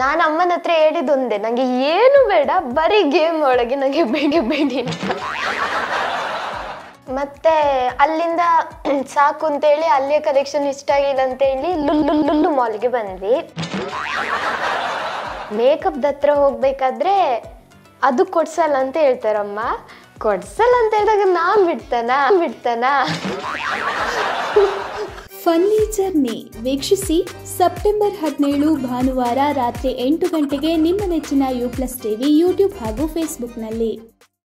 ನಾನು ಅಮ್ಮನ ಹತ್ರ ಹೇಳಿದೊಂದೆ ನಂಗೆ ಏನು ಬೇಡ, ಬರೀ ಗೇಮ್ ಒಳಗೆ ನಂಗೆ ಬೇಡಿ ಬೇಡಿ ಮತ್ತೆ ಅಲ್ಲಿಂದ ಸಾಕು ಅಂತೇಳಿ ಅಲ್ಲಿಯ ಕಲೆಕ್ಷನ್ ಇಷ್ಟ ಆಗಿಲ್ಲ ಅಂತೇಳಿ ಲುಲ್ಲು ಲುಲ್ಲು ಮಾಲ್ಗೆ ಬಂದ್ವಿ. ಮೇಕಪ್ ಹತ್ರ ಹೋಗ್ಬೇಕಾದ್ರೆ ಅದು ಕೊಡ್ಸಲ್ಲ ಅಂತ ಹೇಳ್ತಾರಮ್ಮ. ಕೊಡ್ಸಲ್ಲ ಅಂತ ಹೇಳಿದಾಗ ನಾನ್ ಬಿಡ್ತಾನ? ಬಿಡ್ತಾನ? ಫನ್ನಿ ಜರ್ನಿ ವೀಕ್ಷಿಸಿ, ಸೆಪ್ಟೆಂಬರ್ ಹದಿನೇಳು, ಭಾನುವಾರ ರಾತ್ರಿ ಎಂಟು ಗಂಟೆಗೆ ನಿಮ್ಮ ನೆಚ್ಚಿನ ಯು ಪ್ಲಸ್ ಟಿವಿ, ಯೂಟ್ಯೂಬ್ ಹಾಗೂ ಫೇಸ್ಬುಕ್ನಲ್ಲಿ.